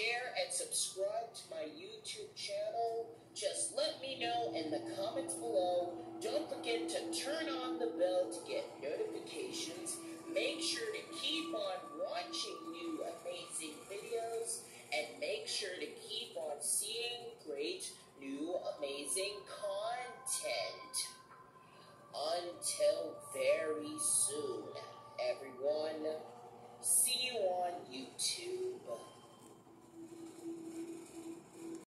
share, and subscribe to my YouTube channel. Just let me know in the comments below. Don't forget to turn on the bell to get notifications. Make sure to keep on watching new amazing videos and make sure to keep on seeing great new amazing content. Until very soon.